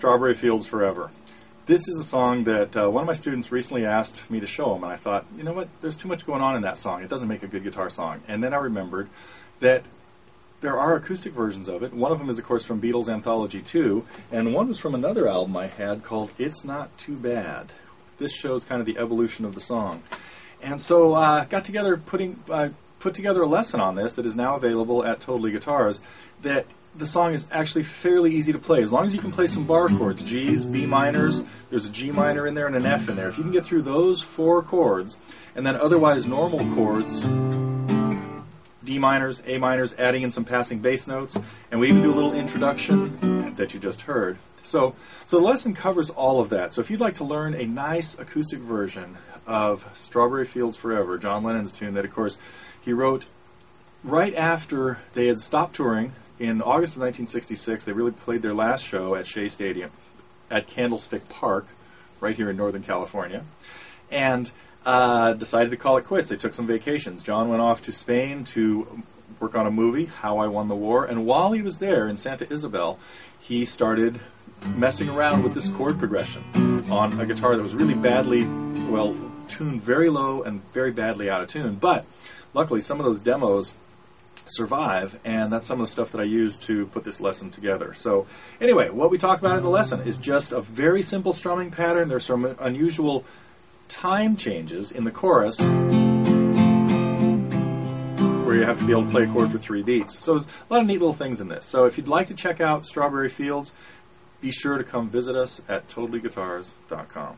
Strawberry Fields Forever. This is a song that uh, one of my students recently asked me to show him, and I thought, you know what, there's too much going on in that song. It doesn't make a good guitar song. And then I remembered that there are acoustic versions of it. One of them is, of course, from Beatles Anthology 2, and one was from another album I had called It's Not Too Bad. This shows kind of the evolution of the song. And so I uh, got together, putting, uh, put together a lesson on this that is now available at Totally Guitars that the song is actually fairly easy to play as long as you can play some bar chords G's, B minors. There's a G minor in there and an F in there. If you can get through those four chords, and then otherwise normal chords, D minors, A minors, adding in some passing bass notes, and we even do a little introduction that you just heard. So, so the lesson covers all of that. So if you'd like to learn a nice acoustic version of Strawberry Fields Forever, John Lennon's tune that, of course, he wrote right after they had stopped touring in August of 1966, they really played their last show at Shea Stadium at Candlestick Park, right here in Northern California, and uh, decided to call it quits. They took some vacations. John went off to Spain to work on a movie, How I Won the War, and while he was there in Santa Isabel, he started messing around with this chord progression on a guitar that was really badly, well, tuned very low and very badly out of tune. But luckily, some of those demos survive, and that's some of the stuff that I use to put this lesson together. So, anyway, what we talk about in the lesson is just a very simple strumming pattern. There's some unusual time changes in the chorus where you have to be able to play a chord for three beats. So, there's a lot of neat little things in this. So, if you'd like to check out Strawberry Fields, be sure to come visit us at totallyguitars.com.